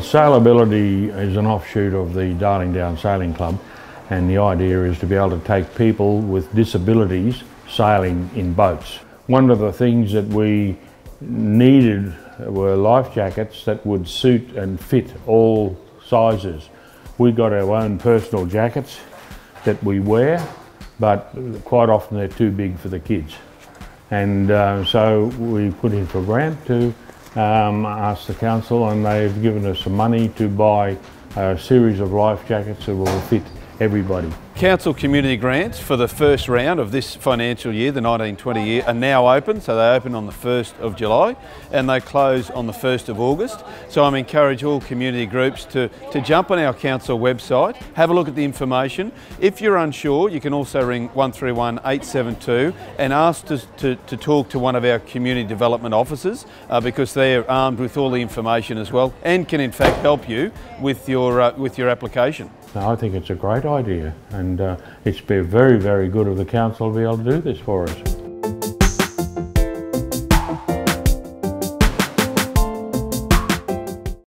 Sailability is an offshoot of the Darling Downs Sailing Club and the idea is to be able to take people with disabilities sailing in boats. One of the things that we needed were life jackets that would suit and fit all sizes. We got our own personal jackets that we wear, but quite often they're too big for the kids. And uh, so we put in for a grant to um, asked the council and they've given us some money to buy a series of life jackets that will fit everybody. Council community grants for the first round of this financial year, the 1920 year, are now open. So they open on the 1st of July and they close on the 1st of August. So I'm encourage all community groups to, to jump on our council website, have a look at the information. If you're unsure, you can also ring 131 872 and ask to, to, to talk to one of our community development officers uh, because they're armed with all the information as well and can in fact help you with your, uh, with your application. I think it's a great idea and uh, it's been very, very good of the council to be able to do this for us.